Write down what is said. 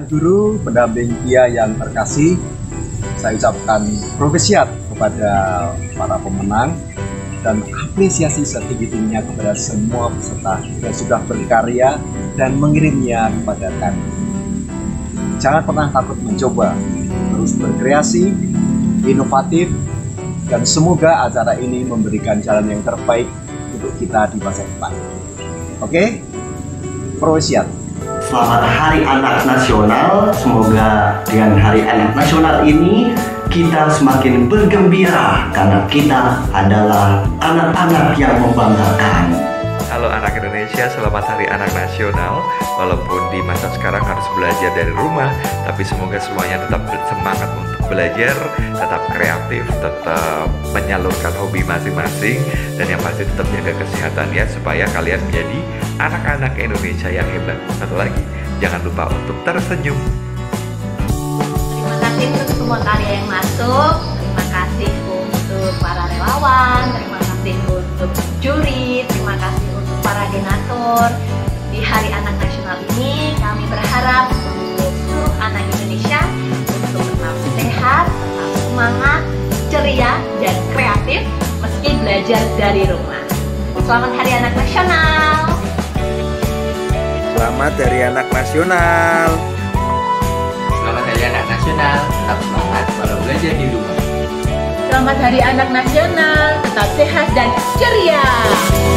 guru, pendamping dia yang terkasih, saya ucapkan profesiat kepada para pemenang dan apresiasi setinggi-tingginya kepada semua peserta yang sudah berkarya dan mengirimnya kepada kami. Jangan pernah takut mencoba, terus berkreasi, inovatif, dan semoga acara ini memberikan jalan yang terbaik untuk kita di masa depan. Oke, profesiat. Selamat Hari Anak Nasional. Semoga dengan Hari Anak Nasional ini kita semakin bergembira karena kita adalah anak-anak yang membanggakan. Halo anak Indonesia, selamat Hari Anak Nasional. Walaupun di masa sekarang harus belajar dari rumah, tapi semoga semuanya tetap bersemangat untuk belajar, tetap kreatif, tetap menyalurkan hobi masing-masing, dan yang pasti tetap jaga kesehatan ya, supaya kalian menjadi anak-anak Indonesia yang hebat. Satu lagi, jangan lupa untuk tersenyum. Terima kasih untuk semua karya yang masuk. Terima kasih untuk para relawan. Donatur. Di Hari Anak Nasional ini kami berharap untuk seluruh anak Indonesia untuk tetap sehat, tetap semangat, ceria, dan kreatif meski belajar dari rumah. Selamat Hari Anak Nasional. Selamat Hari Anak Nasional. Selamat Hari Anak Nasional, tetap semangat walau belajar di rumah. Selamat Hari Anak Nasional, tetap sehat dan ceria.